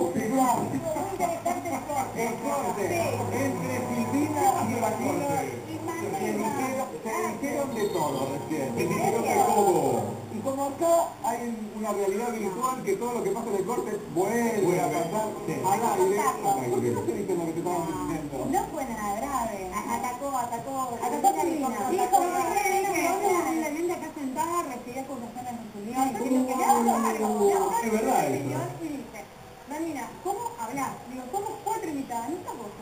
Muy el corte. Entre Silvina y Evangelina se dijeron, de todo recién. Se dijeron de todo. Y como acá hay una realidad virtual que todo lo que pasa en el corte vuelve a pasar al aire, ¿por qué no se dicen lo que te estaban diciendo? No fue nada grave. Atacó, atacó. Atacó a Silvina. Dijo, gente acá sentada recibía acusaciones de su Uh, es verdad Daniela, ¿cómo hablas? Digo, somos cuatro invitadas, no estás vos